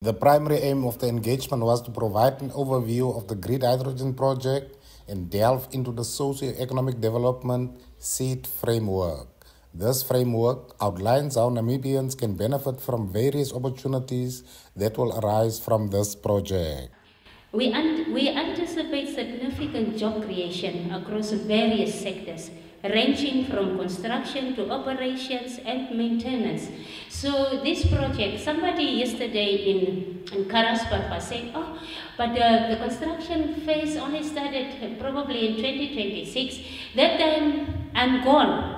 The primary aim of the engagement was to provide an overview of the Green Hydrogen Project and delve into the socio-economic development SED framework. This framework outlines how Namibians can benefit from various opportunities that will arise from this project. We, we anticipate significant job creation across various sectors, ranging from construction to operations and maintenance. So this project, somebody yesterday in, in Karasburg was oh, but uh, the construction phase only started probably in 2026. That time, I'm gone.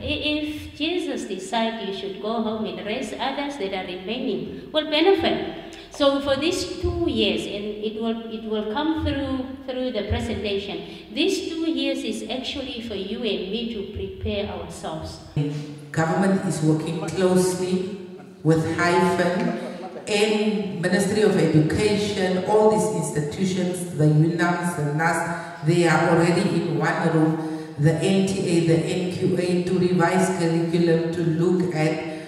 If Jesus decides you should go home and raise others that are remaining will benefit. So for these two years, and it will it will come through through the presentation. These two years is actually for you and me to prepare ourselves. Government is working closely with Hyphen and Ministry of Education, all these institutions, the UNAMS, the NAS, they are already in one room the NTA, the NQA to revise curriculum to look at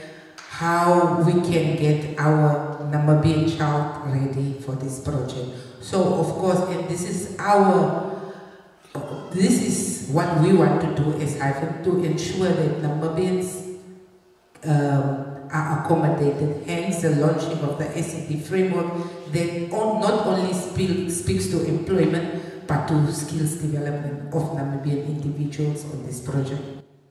how we can get our Namibian child ready for this project. So of course, and this is our, this is what we want to do as Hyphen to ensure that Namibians um, are accommodated. Hence the launching of the SED framework that not only speak, speaks to employment but to skills development of Namibian individuals on this project.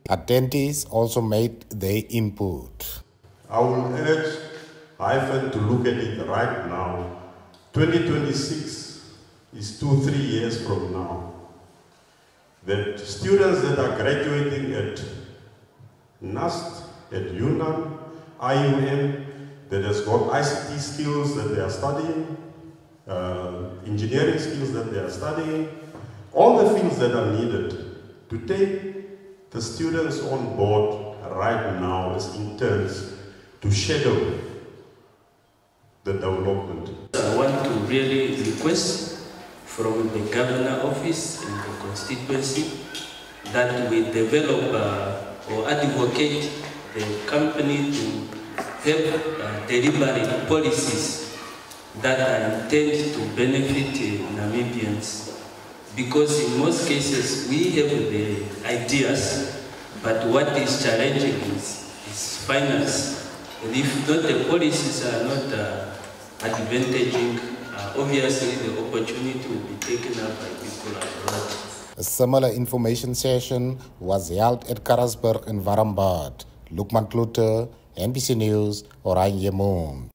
Attendees also made their input. I will urge Hyphen to look at it right now. 2026 is two, three years from now. That students that are graduating at NUST, at UNAM, IUM, that has got ICT skills that they are studying, uh, engineering skills that they are studying, all the things that are needed to take the students on board right now as interns to shadow the development. I want to really request from the governor office and the constituency that we develop uh, or advocate the company to help uh, delivering policies that are intended to benefit uh, Namibians. Because in most cases we have the ideas, but what is challenging is, is finance. And if not the policies are not uh, advantaging, uh, obviously the opportunity will be taken up by people abroad. A similar information session was held at Karasburg in Warmbad. Lukman Klute, NBC News, Oranjemund.